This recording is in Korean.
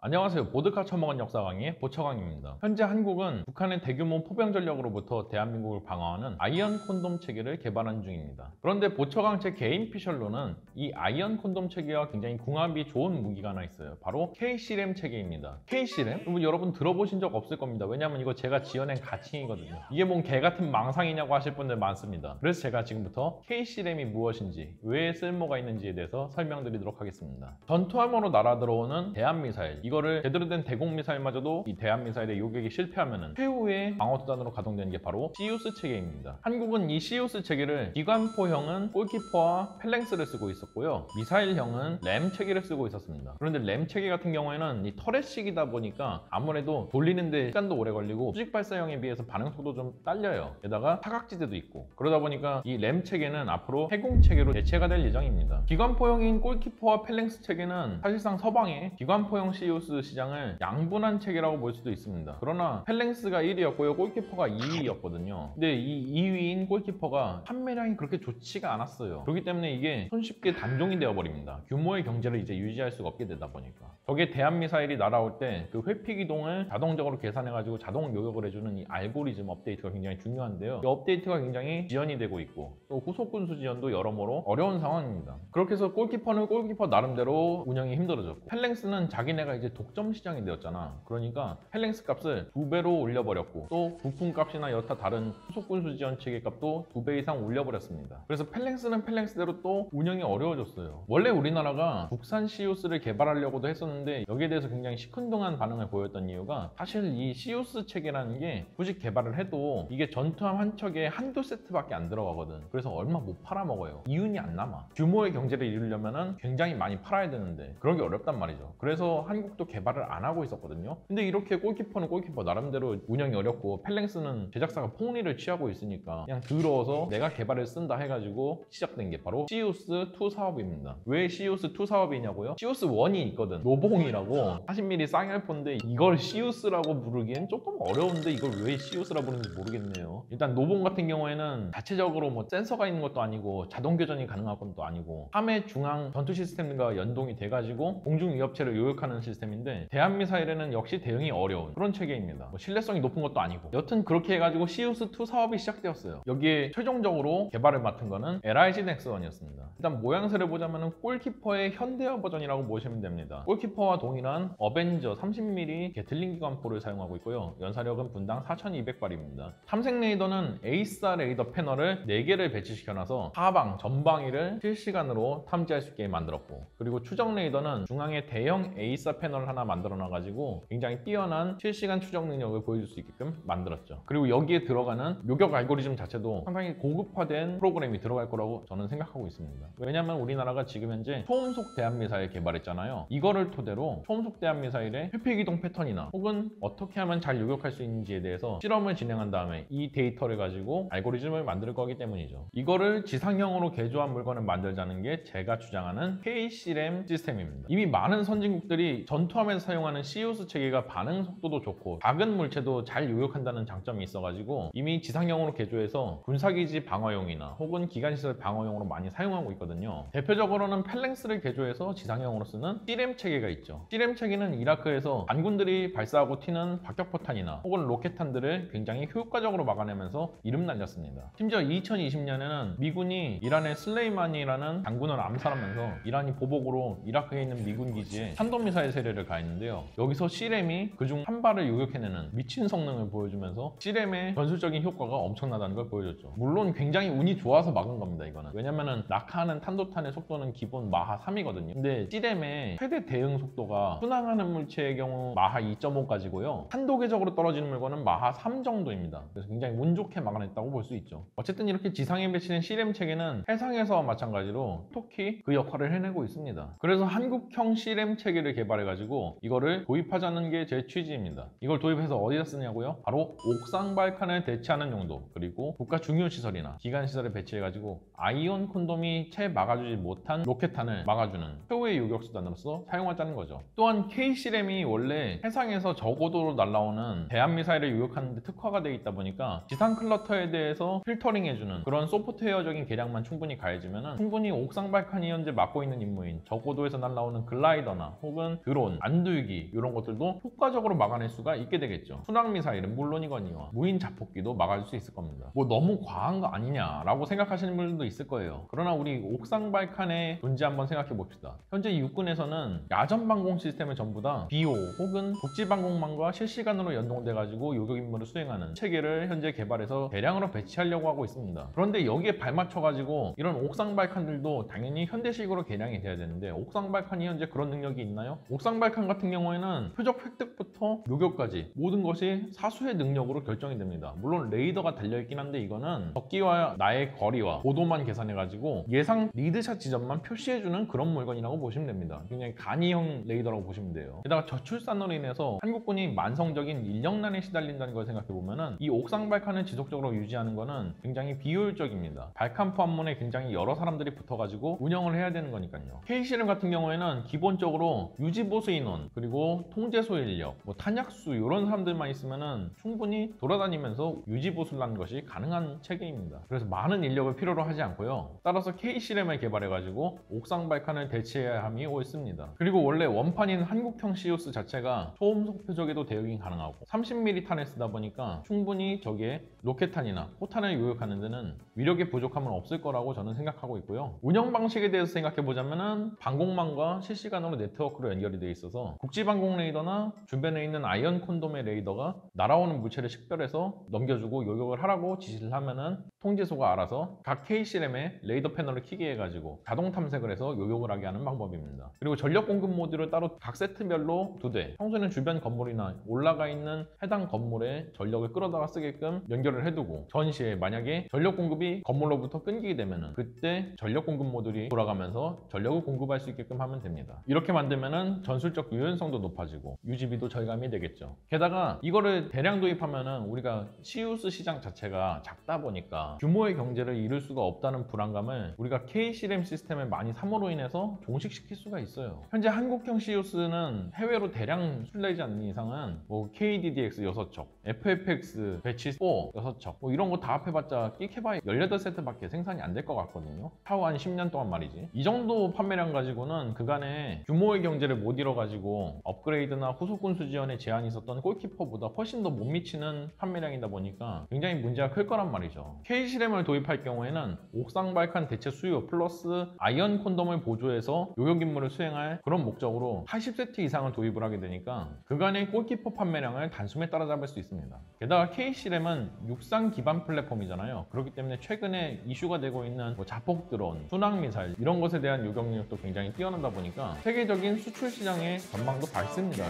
안녕하세요. 보드카 처먹은 역사 강의 보처강입니다. 현재 한국은 북한의 대규모 포병 전력으로부터 대한민국을 방어하는 아이언 콘돔 체계를 개발하는 중입니다. 그런데 보처강 제 개인 피셜로는 이 아이언 콘돔 체계와 굉장히 궁합이 좋은 무기가 하나 있어요. 바로 K-CRAM 체계입니다. K-CRAM? 여러분, 여러분 들어보신 적 없을 겁니다. 왜냐면 이거 제가 지어낸 가칭이거든요. 이게 뭔 개같은 망상이냐고 하실 분들 많습니다. 그래서 제가 지금부터 K-CRAM이 무엇인지, 왜 쓸모가 있는지에 대해서 설명드리도록 하겠습니다. 전투함으로 날아들어오는 대함미사일, 이거를 제대로 된 대공 미사일마저도 이 대함 미사일의 요격이 실패하면 최후의 방어 수단으로 가동되는 게 바로 CIWS 체계입니다. 한국은 이 CIWS 체계를 기관포형은 골키퍼와 팰렁스를 쓰고 있었고요. 미사일형은 램 체계를 쓰고 있었습니다. 그런데 램 체계 같은 경우에는 이 turret식이다 보니까 아무래도 돌리는데 시간도 오래 걸리고 수직 발사형에 비해서 반응 속도 좀 딸려요. 게다가 사각지대도 있고 그러다 보니까 이 램 체계는 앞으로 해궁 체계로 대체가 될 예정입니다. 기관포형인 골키퍼와 팰렁스 체계는 사실상 서방의 기관포형 CIWS 시장을 양분한 체계라고 볼 수도 있습니다. 그러나 팰렁스가 1위였고요. 골키퍼가 2위였거든요. 근데 이 2위인 골키퍼가 판매량이 그렇게 좋지가 않았어요. 그렇기 때문에 이게 손쉽게 단종이 되어버립니다. 규모의 경제를 이제 유지할 수가 없게 되다 보니까. 저게 대함미사일이 날아올 때 그 회피 기동을 자동적으로 계산해가지고 자동 요격을 해주는 이 알고리즘 업데이트가 굉장히 중요한데요. 이 업데이트가 굉장히 지연이 되고 있고 또 후속 군수 지연도 여러모로 어려운 상황입니다. 그렇게 해서 골키퍼는 골키퍼 나름대로 운영이 힘들어졌고 Phalanx는 자기네가 이제 독점 시장이 되었잖아. 그러니까 Phalanx 값을 두 배로 올려버렸고 또 부품 값이나 여타 다른 후속 군수 지원 체계 값도 두 배 이상 올려버렸습니다. 그래서 Phalanx는 Phalanx대로 또 운영이 어려워졌어요. 원래 우리나라가 국산 CIWS를 개발하려고도 했었는데 여기에 대해서 굉장히 시큰둥한 반응을 보였던 이유가 사실 이 CIWS 체계라는 게 굳이 개발을 해도 이게 전투함 한 척에 한두 세트밖에 안 들어가거든. 그래서 얼마 못 팔아먹어요. 이윤이 안 남아. 규모의 경제를 이루려면 굉장히 많이 팔아야 되는데 그러기 어렵단 말이죠. 그래서 한국 도 개발을 안 하고 있었거든요. 근데 이렇게 골키퍼는 골키퍼 나름대로 운영이 어렵고 Phalanx는 제작사가 폭리를 취하고 있으니까 그냥 더러워서 내가 개발해 쓴다 해가지고 시작된 게 바로 CIWS2 사업입니다. 왜 CIWS2 사업이냐고요? CIWS1이 있거든. 노봉이라고 40mm 쌍열폰인데 이걸 CIWS라고 부르기엔 조금 어려운데 이걸 왜 CIWS라 부르는지 모르겠네요. 일단 노봉 같은 경우에는 자체적으로 뭐 센서가 있는 것도 아니고 자동 교전이 가능한 것도 아니고 함의 중앙 전투 시스템과 연동이 돼가지고 공중 위협체를 요격하는 시스템 인데 대함 미사일에는 역시 대응이 어려운 그런 체계입니다. 뭐 신뢰성이 높은 것도 아니고 여튼 그렇게 해가지고 CIWS2 사업이 시작되었어요. 여기에 최종적으로 개발을 맡은 거는 LIG 넥스원이었습니다. 일단 모양새를 보자면 골키퍼의 현대화 버전이라고 보시면 됩니다. 골키퍼와 동일한 Avenger 30mm 개틀링 기관포를 사용하고 있고요. 연사력은 분당 4200발입니다. 탐색 레이더는 AESA 레이더 패널을 4개를 배치시켜놔서 하방, 전방위를 실시간으로 탐지할 수 있게 만들었고 그리고 추적 레이더는 중앙에 대형 AESA 패널 하나 만들어놔가지고 굉장히 뛰어난 실시간 추적 능력을 보여줄 수 있게끔 만들었죠. 그리고 여기에 들어가는 요격 알고리즘 자체도 상당히 고급화된 프로그램이 들어갈 거라고 저는 생각하고 있습니다. 왜냐하면 우리나라가 지금 현재 초음속 대함미사일 개발했잖아요. 이거를 토대로 초음속 대함미사일의 회피기동 패턴이나 혹은 어떻게 하면 잘 요격할 수 있는지에 대해서 실험을 진행한 다음에 이 데이터를 가지고 알고리즘을 만들 거기 때문이죠. 이거를 지상형으로 개조한 물건을 만들자는 게 제가 주장하는 KC램 시스템입니다. 이미 많은 선진국들이 전 투함에서 사용하는 시우스 체계가 반응 속도도 좋고 작은 물체도 잘 요격한다는 장점이 있어가지고 이미 지상형으로 개조해서 군사기지 방어용이나 혹은 기관시설 방어용으로 많이 사용하고 있거든요. 대표적으로는 펠랭스를 개조해서 지상형으로 쓰는 C램 체계가 있죠. C램 체계는 이라크에서 반군들이 발사하고 튀는 박격포탄이나 혹은 로켓탄들을 굉장히 효과적으로 막아내면서 이름 날렸습니다. 심지어 2020년에는 미군이 이란의 슬레이만이라는 장군을 암살하면서 이란이 보복으로 이라크에 있는 미군 기지에 탄도미사일 세례를 가했는데요. 여기서 C램이 그중 한 발을 요격해내는 미친 성능을 보여주면서 C램의 전술적인 효과가 엄청나다는 걸 보여줬죠. 물론 굉장히 운이 좋아서 막은 겁니다, 이거는. 왜냐면은 낙하하는 탄도탄의 속도는 기본 마하 3이거든요. 근데 C램의 최대 대응 속도가 순항하는 물체의 경우 마하 2.5까지고요. 한도계적으로 떨어지는 물건은 마하 3 정도입니다. 그래서 굉장히 운 좋게 막아냈다고 볼 수 있죠. 어쨌든 이렇게 지상에 배치된 C램 체계는 해상에서와 마찬가지로 톡히 그 역할을 해내고 있습니다. 그래서 한국형 C램 체계를 개발해가지고 이거를 도입하자는 게 제 취지입니다. 이걸 도입해서 어디다 쓰냐고요? 바로 옥상 발칸을 대체하는 용도 그리고 국가 중요 시설이나 기관 시설에 배치해가지고 Iron 콘돔이 채 막아주지 못한 로켓탄을 막아주는 최후의 요격 수단으로서 사용하자는 거죠. 또한 K-CRAM이 원래 해상에서 저고도로 날라오는 대함미사일을 요격하는 데 특화가 되어 있다 보니까 지상 clutter에 대해서 필터링 해주는 그런 소프트웨어적인 개량만 충분히 가해지면 충분히 옥상 발칸이 현재 맡고 있는 임무인 저고도에서 날라오는 글라이더나 혹은 드론 드론, 안둘기 이런 것들도 효과적으로 막아낼 수가 있게 되겠죠. 순항 미사일은 물론이거니와 무인 자폭기도 막을 수 있을 겁니다. 뭐 너무 과한 거 아니냐라고 생각하시는 분들도 있을 거예요. 그러나 우리 옥상 발칸의 존재 한번 생각해 봅시다. 현재 육군에서는 야전 방공 시스템을 전부 다 비호 혹은 국지 방공망과 실시간으로 연동돼 가지고 요격 임무를 수행하는 체계를 현재 개발해서 대량으로 배치하려고 하고 있습니다. 그런데 여기에 발맞춰 가지고 이런 옥상 발칸들도 당연히 현대식으로 개량이 돼야 되는데 옥상 발칸이 현재 그런 능력이 있나요? 옥상 발칸 같은 경우에는 표적 획득부터 요격까지 모든 것이 사수의 능력으로 결정이 됩니다. 물론 레이더가 달려있긴 한데 이거는 적기와 나의 거리와 고도만 계산해가지고 예상 lead shot 지점만 표시해주는 그런 물건이라고 보시면 됩니다. 굉장히 간이형 레이더라고 보시면 돼요. 게다가 저출산으로 인해서 한국군이 만성적인 인력난에 시달린다는 걸 생각해보면은 이 옥상 발칸을 지속적으로 유지하는 거는 굉장히 비효율적입니다. 발칸포 한 문에 굉장히 여러 사람들이 붙어가지고 운영을 해야 되는 거니까요. K-CRAM 같은 경우에는 기본적으로 유지보수 인원 그리고 통제소 인력, 뭐 탄약수 이런 사람들만 있으면은 충분히 돌아다니면서 유지보수를 하는 것이 가능한 체계입니다. 그래서 많은 인력을 필요로 하지 않고요. 따라서 K-CRAM을 개발해가지고 옥상 발칸을 대체해야 함이 옳습니다. 그리고 원래 원판인 한국형 CIWS 자체가 초음속 표적에도 대응이 가능하고 30mm 탄을 쓰다 보니까 충분히 적의 로켓탄이나 포탄을 요격하는 데는 위력의 부족함은 없을 거라고 저는 생각하고 있고요. 운영 방식에 대해서 생각해 보자면은 방공망과 실시간으로 네트워크로 연결이 되어 있 어서 국지 방공 레이더나 주변에 있는 Iron 콘돔의 레이더가 날아오는 물체를 식별해서 넘겨주고 요격을 하라고 지시를 하면은 통제소가 알아서 각 K-CRAM의 레이더 패널을 키게 해가지고 자동 탐색을 해서 요격을 하게 하는 방법입니다. 그리고 전력 공급 모듈을 따로 각 세트별로 두 대, 평소에는 주변 건물이나 올라가 있는 해당 건물에 전력을 끌어다가 쓰게끔 연결을 해두고 전시에 만약에 전력 공급이 건물로부터 끊기게 되면은 그때 전력 공급 모듈이 돌아가면서 전력을 공급할 수 있게끔 하면 됩니다. 이렇게 만들면은 전술 적 유연성도 높아지고 유지비도 절감이 되겠죠. 게다가 이거를 대량 도입하면은 우리가 CIWS 시장 자체가 작다 보니까 규모의 경제를 이룰 수가 없다는 불안감을 우리가 K-CRAM 시스템을 많이 삼으로 인해서 종식시킬 수가 있어요. 현재 한국형 CIWS는 해외로 대량 수출되지 않는 이상은 뭐 KDDX 6척, FFX Batch 4 6척 뭐 이런 거 다 합해봤자 끽해봐야 18세트밖에 생산이 안 될 것 같거든요. 차후 한 10년 동안 말이지. 이 정도 판매량 가지고는 그간의 규모의 경제를 못 이뤄 가지고 업그레이드나 후속 군수 지원에 제한이 있었던 골키퍼보다 훨씬 더 못 미치는 판매량이다 보니까 굉장히 문제가 클 거란 말이죠. K-CRAM을 도입할 경우에는 옥상 발칸 대체 수요 플러스 Iron 콘돔을 보조해서 요격 임무를 수행할 그런 목적으로 80세트 이상을 도입을 하게 되니까 그간의 골키퍼 판매량을 단숨에 따라잡을 수 있습니다. 게다가 K-CRAM은 육상 기반 플랫폼이잖아요. 그렇기 때문에 최근에 이슈가 되고 있는 뭐 자폭 드론, 순항 미사일 이런 것에 대한 요격 능력도 굉장히 뛰어나다 보니까 세계적인 수출 시장 의 전망도 밝습니다.